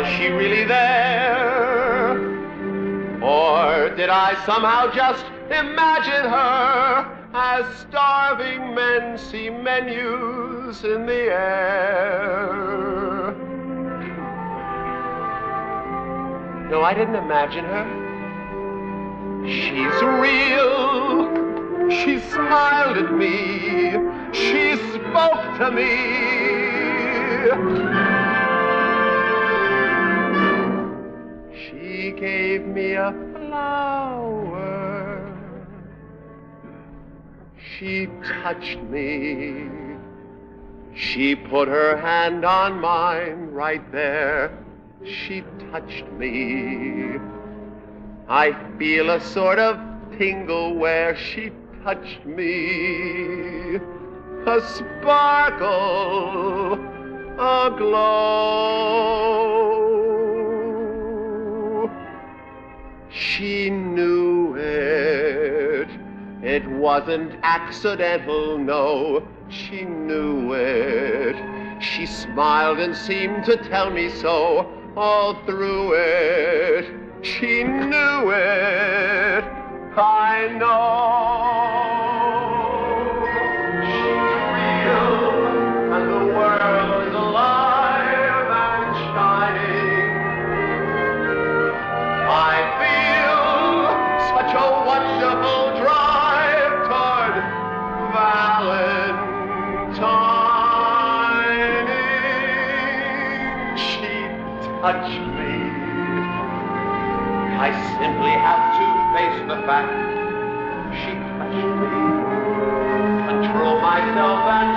she really there? Or did I somehow just imagine her as starving men see menus in the air? No, I didn't imagine her. She's real. She smiled at me. She spoke to me. She gave me a flower. She touched me. She put her hand on mine right there. She touched me. I feel a sort of tingle where she touched me. A sparkle, a glow. She knew it. It wasn't accidental, no. She knew it. She smiled and seemed to tell me so all through it. She knew it. I know. Touched me. I simply have to face the fact she touched me. Control myself and